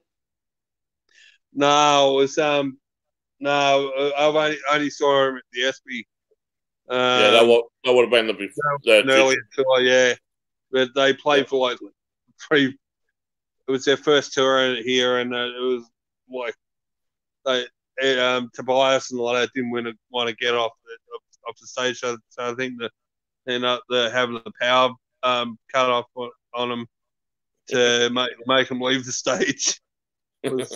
No, it was um no, I've only, only saw him at the Espy. Um,
yeah, that would that would have been the before. The,
earlier tour, yeah. But they played for like three. It was their first tour here, and uh, it was like they um, Tobias and a lot of them didn't want to want to get off the off the stage, so, so I think that end up the having the power um, cut off on, on them to make make them leave the stage. (laughs) It was,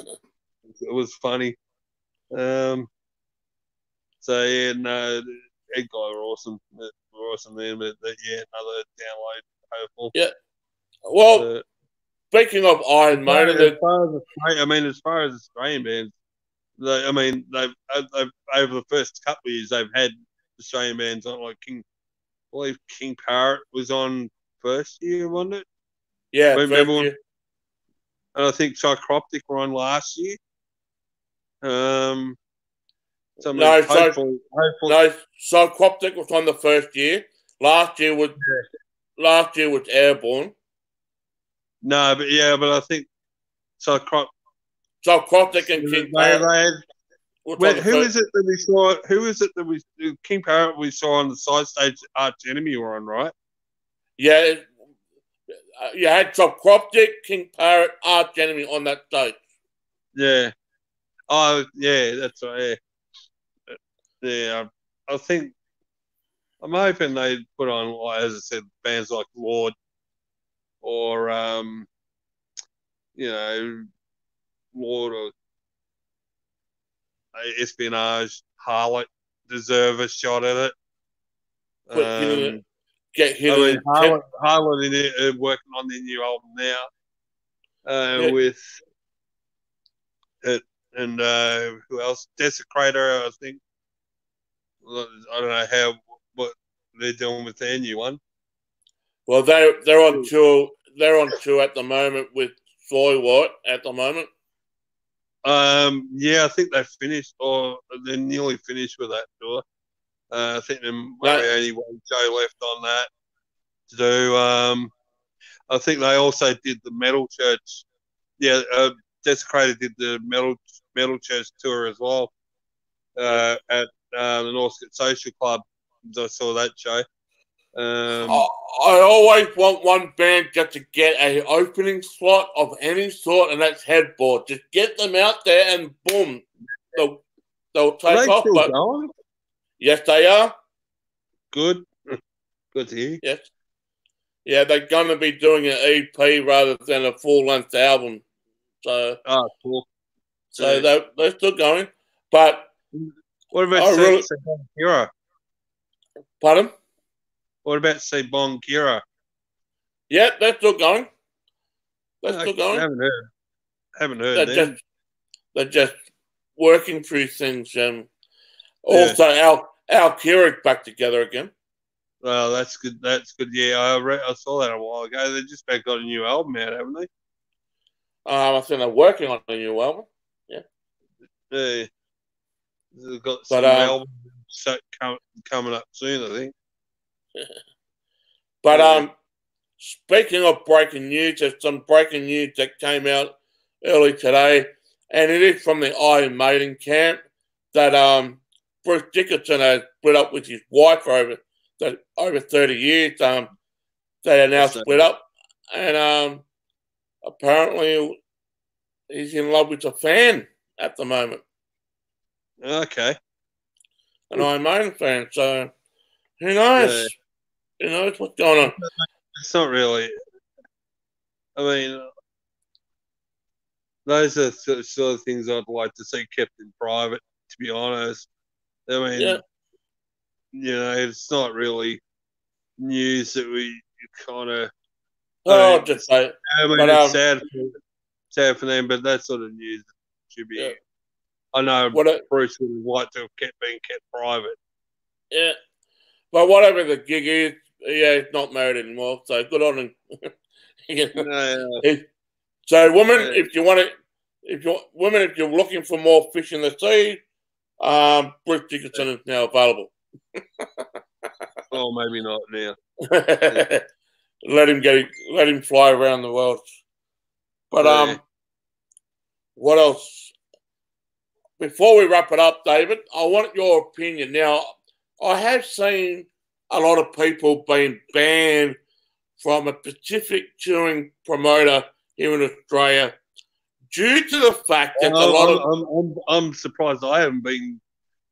it was funny. Um, so yeah, no, Edguy were awesome. They were awesome then, but but yeah, another download hopeful. Yeah.
Well,
Uh,
speaking of Iron Maiden,
as far as I mean, as far as Australian bands, they, I mean, they've, they've over the first couple of years they've had Australian bands on like King. I believe King Parrot was on first year, wasn't it?
yeah,
when-
year.
And I think Psychroptic were on last year. Um, so
No, Psych-
hopefully, hopefully,
no, Psychroptic was on the first year. Last year was last year was Airborne.
no, but yeah, but I think Psychroptic.
Psychroptic and
They,
King
they
Parrot
had
was
Wait,
on the
who is it that we saw? Who is it that we King Parrot we saw on the side stage? Arch Enemy were on, right?
Yeah, it- uh, you had Psychroptic, King Parrot, Arch Enemy on that stage.
Yeah. Oh, yeah, that's right. Yeah, yeah. I think I'm hoping they put on, like, as I said, bands like Lord or um, you know, Lord or uh, Espionage, Harlott deserve a shot at it.
Put hit in
Um.
Get hit
I
in
mean, Harlan, Harlan in it, uh, working on their new album now uh,
Yeah.
with it and uh, who else? Desecrator, I think. I don't know how what they're doing with their new one.
Well, they they're on tour. They're on tour at the moment with Soy White at the moment.
Um, yeah, I think they finished or they're nearly finished with that tour. Uh, I think there might be only one show left on that to do. Um, I think they also did the Metal Church. Yeah, uh, Desecrated did the Metal Metal Church tour as well uh, at uh, the Northcote Social Club. I saw that show. Um,
I, I always want one band just to get a opening slot of any sort, and that's Headboard. Just get them out there, and boom, they'll they'll
are
take
they
off.
still going?
yes, they are.
Good. (laughs) Good to hear.
Yes. Yeah, they're going to be doing an EP rather than a full length album. So,
Oh, cool.
so
Yeah.
they're, they're still going. But,
What about say,
really?
Bon
pardon?
What about say Bon Kira?
Yeah, they're still going.
I
still going.
haven't heard. Haven't heard
They're
them.
just, they're just working through things. Um,
Yeah.
also, Al, Al Keurig back together again.
Well, that's good. That's good. Yeah, I re- I saw that a while ago. They just about got a new album out, haven't they?
Um, I think they're working on a new album.
Yeah. Yeah. They've got
But,
some
um,
albums coming up soon, I think. (laughs)
But
Yeah.
um, speaking of breaking news, there's some breaking news that came out early today, and it is from the Iron Maiden camp that um Bruce Dickinson has split up with his wife for over that over thirty years. Um, they are now
That's
split up, and um, apparently he's in love with a fan at the moment,
Okay.
an Iron Maiden fan. So who knows? Who knows what's going on?
It's not really. I mean, those are sort of, sort of things I'd like to see kept in private. To be honest, I mean,
Yeah.
you know, it's not really news that we kind of.
Oh,
Right.
just say
I mean,
But,
it's
um,
sad, for, sad for them, but that sort of news should be.
Yeah.
I know
what a,
Bruce would have liked to have kept being kept private.
yeah. But whatever the gig is, yeah, not married anymore. So good on him. (laughs) You know,
No,
he- so, women,
Yeah.
if you want to, if you women, if you're looking for more fish in the sea, um, Bruce Dickinson is now available. (laughs)
oh, maybe not now. (laughs)
let him get let him fly around the world. But
Yeah.
um, what else? Before we wrap it up, David, I want your opinion. Now, I have seen a lot of people being banned from a specific touring promoter here in Australia due to the fact that a
I'm,
lot of
I'm, I'm, I'm surprised I haven't been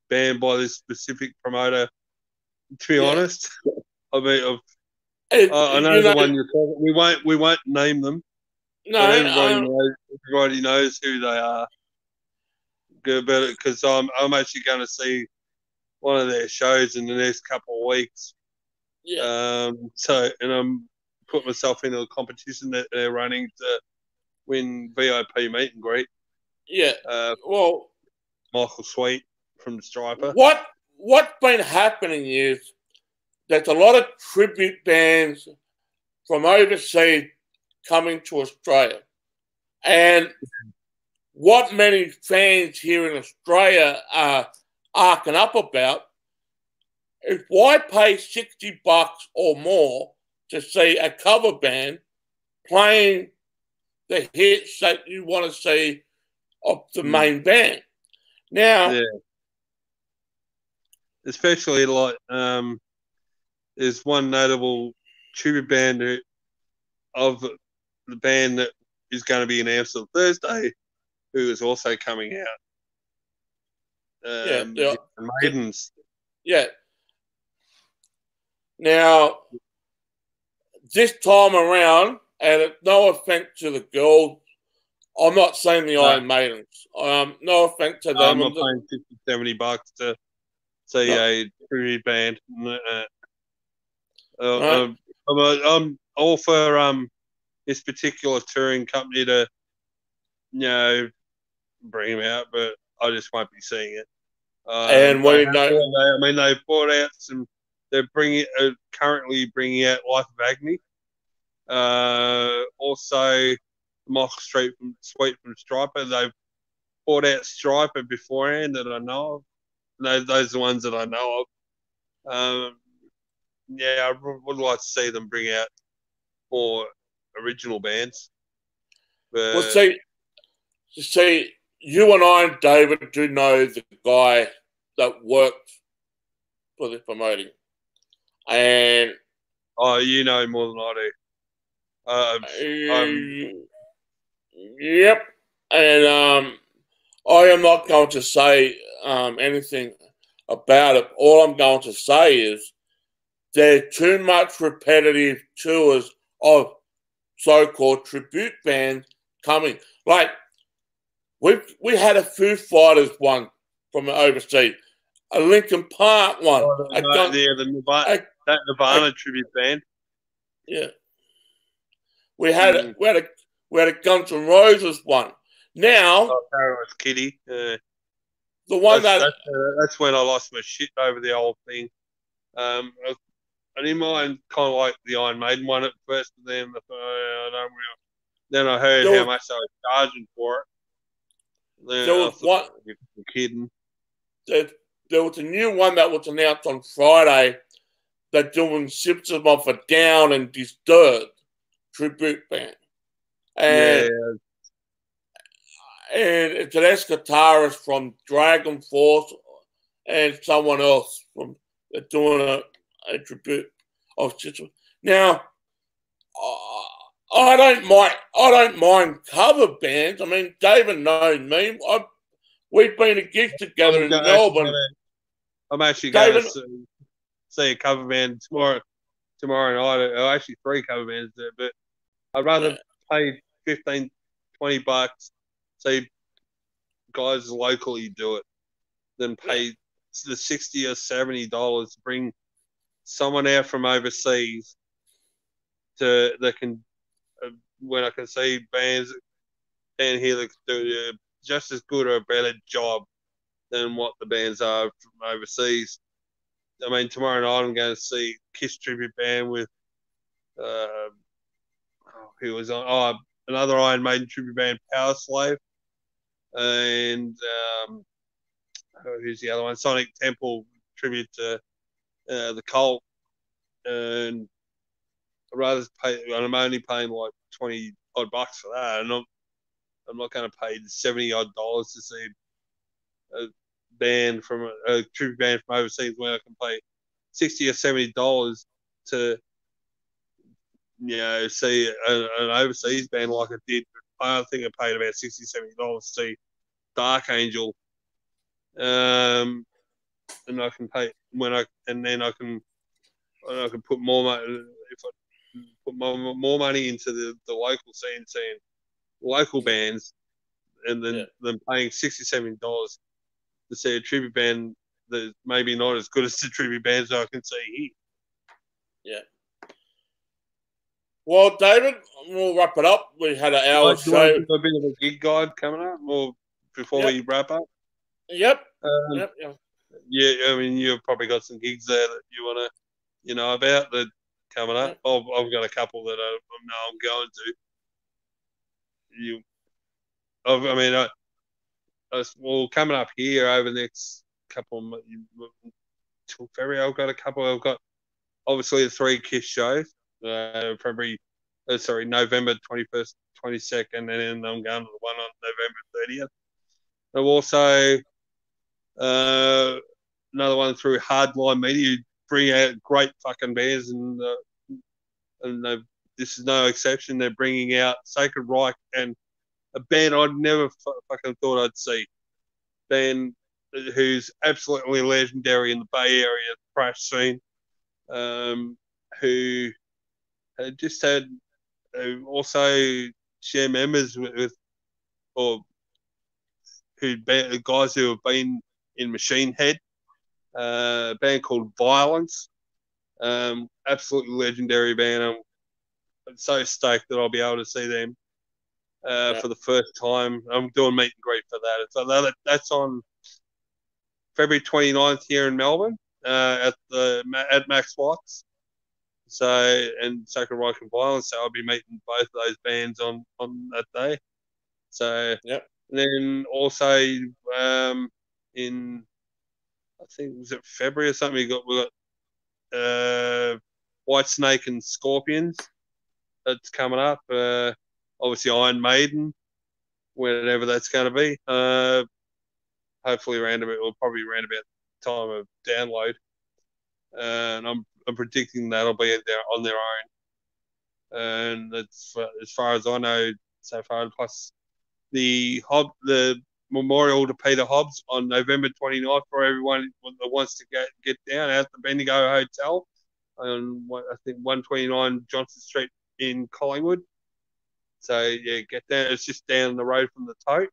banned by this specific promoter. To be
Yeah.
honest, I mean, I've,
it-
I I know,
you
the one you're talking. We won't, we won't name them.
No,
everybody
um,
knows. Everybody knows who they are. Good about it because I'm, I'm actually going to see one of their shows in the next couple of weeks.
yeah,
Um, so, and I'm putting myself into a competition that they're running to win VIP meet and greet.
yeah.
Uh,
Well,
Michael Sweet from Stryper.
What what's been happening is there's a lot of tribute bands from overseas coming to Australia, and what many fans here in Australia are arcing up about is why pay sixty bucks or more to see a cover band playing the hits that you want to see of the
Mm.
main band. Now,
Yeah. Especially like um, there's one notable tribute band who, of the band that is going to be announced on Thursday, who is also coming out. Um,
yeah.
the Maidens.
Yeah. Now, this time around, and no offense to the girls, I'm not saying the
No.
Iron Maidens. Um, no offense to them.
I'm not paying 50, 70 bucks to see
No.
a tribute band. Uh, uh,
No.
um, I'm, uh, I'm all for um, this particular touring company to, you know, bring them out, but I just won't be seeing it. Um,
And we
they they- I mean, they've brought out some. They're bringing uh, currently bringing out Life of Agony. Uh, also, Michael Street from Sweet from Stryper. They've brought out Stryper beforehand that I know of. Those, those are the ones that I know of. Um, yeah, I would would like to see them bring out more original bands. But
well, see, see, you and I, David, do know the guy that works for the promoting. And
oh, you know more than I do. Uh, Um,
yep. And um, I am not going to say um, anything about it. All I'm going to say is there are too much repetitive tours of so-called tribute bands coming. Like we we had a Foo Fighters one from overseas, a Linkin Park one,
oh,
a
no,
Gun-
yeah, the Nirvana,
I-
that Nirvana tribute band.
Yeah. We had
Mm.
a, we had a we had a Guns N' Roses one. Now
Oh, Kitty. Uh,
the one
that's,
that
that's, uh, that's when I lost my shit over the whole thing. Um, I, I didn't mind kind of like the Iron Maiden one at first, but then the, uh, I don't really. Then I heard how
was-
much I was charging for it.
There was one-
"You're kidding.
there, there was a new one that was announced on Friday they're doing Symptom of a Down and Disturbed tribute band. And, yeah. and it's an ex guitarist from Dragon Force and someone else from doing a, a tribute of System. Now, uh, I don't mind. I don't mind cover bands. I mean, David knows me. I, we've been a gig together in Melbourne.
I'm actually going to see a cover band tomorrow. Tomorrow night, oh, actually three cover bands there, but I'd rather yeah. pay 15, 20 bucks, see guys locally do it, than pay yeah. the sixty or seventy dollars to bring someone out from overseas to that can when I can see bands here that do just as good or a better job than what the bands are from overseas. I mean, tomorrow night I'm going to see Kiss tribute band with uh, oh, who was on oh another Iron Maiden tribute band, Powerslave, and um, who's the other one? Sonic Temple tribute to uh, the Cult, and I'd rather pay. I'm only paying like twenty odd bucks for that, I'm I'm not going to pay seventy odd dollars to see a band from a, tribute band from overseas where I can pay sixty or seventy dollars to you know see a, an overseas band like I did. I think I paid about 60 70 dollars to see Dark Angel. Um, and I can pay when I and then I can I can put more money if I put more, money into the, the local scene, seeing local bands, and then yeah. them paying sixty seven dollars to see a tribute band that maybe not as good as the tribute bands I can see
here. Yeah. Well, David, we'll wrap it up. We had an hour show.
a bit of a gig guide coming up, or before yep. we wrap up.
Yep. Um, yep.
yep. Yeah, I mean, you've probably got some gigs there that you want to, you know, about that coming up. I've, I've got a couple that I, know I'm going to. You, I've, I mean, I, I, well, coming up here over the next couple of till February, I've got a couple. I've got obviously the three Kiss shows. Uh, February, uh, sorry, November twenty first, twenty second, and then I'm going to the one on November thirtieth. I've also uh, another one through Hardline Media, bring out great fucking bears, and uh, and this is no exception. They're bringing out Sacred Reich and a band I'd never fucking thought I'd see. Band who's absolutely legendary in the Bay Area thrash scene, um, who just had uh, also share members with, with or who guys who have been in Machine Head, uh, a band called Violence. Um, absolutely legendary band. I'm, I'm, so stoked that I'll be able to see them uh, yeah. for the first time. I'm doing meet and greet for that. So that, that's on February 29th here in Melbourne uh, at the at Max Watts. So and Sacred Reich and Violence. So I'll be meeting both of those bands on on that day. So
yeah.
And then also um, in I think was it February or something. We got we got uh, Whitesnake and Scorpions. That's coming up. Uh, obviously Iron Maiden, whenever that's going to be. Uh, hopefully around about, or probably around about time of download. Uh, and I'm I'm predicting that'll be there on their own. And that's as far as I know so far. Plus the hob the memorial to Peter Hobbs on November 29th for everyone that wants to get, get down at the Bendigo Hotel on, I think, 129 Johnston Street in Collingwood. So, yeah, get down. It's just down the road from the tote.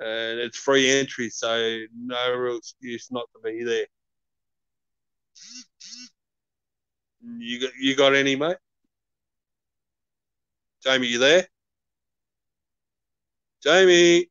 And it's free entry, so no real excuse not to be there. You got, you got any, mate? Jamie, you there? Jamie.